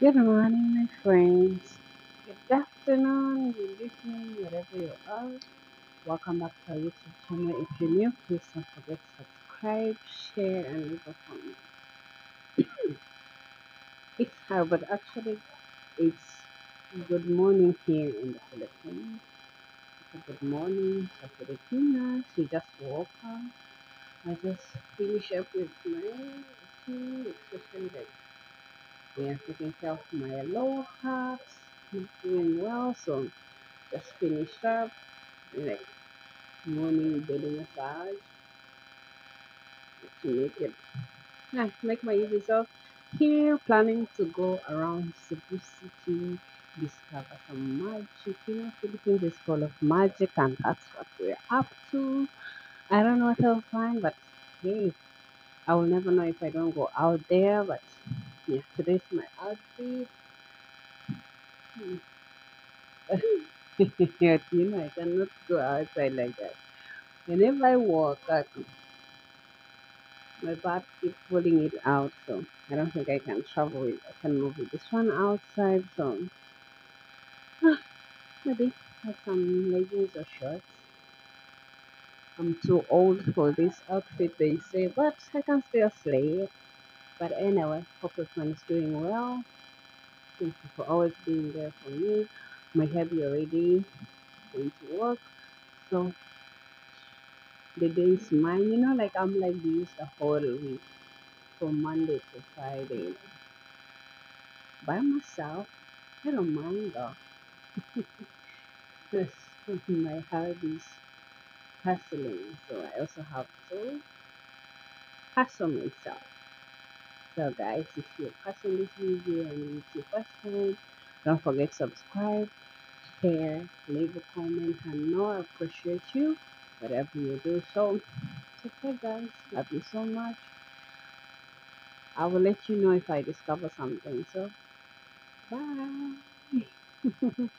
Good morning, my friends. Good afternoon, good evening, wherever you are. Welcome back to our YouTube channel. If you're new, please don't forget to subscribe, share, and leave a comment. It's hard, but actually, it's good morning here in the Philippines. Good morning to Filipinas. We just woke up. I just finished up with my routine, especially like yeah, taking care of my lower parts, not doing well, so just finished up. Like morning belly massage. To make it yeah, make my easy so here planning to go around Cebu City discover some magic you know Philippines is full of magic and that's what we're up to. I don't know what I'll find but hey I will never know if I don't go out there but yeah today's my outfit Hmm. you know I cannot go outside like that whenever I walk I My butt keeps pulling it out, so I don't think I can travel it. I can move it. This one outside, so maybe have some leggings or shorts. I'm too old for this outfit, they say, but I can still slay it. But anyway, hope everyone is doing well. Thank you for always being there for me. My heavy already going to work, so the day is mine. You know, like I'm like this the whole week from Monday to Friday by myself. I don't mind though. Yes, my is hustling, so I also have to hustle myself. So, guys, if you're watching this video and it's your first time, don't forget to subscribe, share, leave a comment, and know I appreciate you, whatever you do. So, take care, guys. Love you so much. I will let you know if I discover something. So, bye.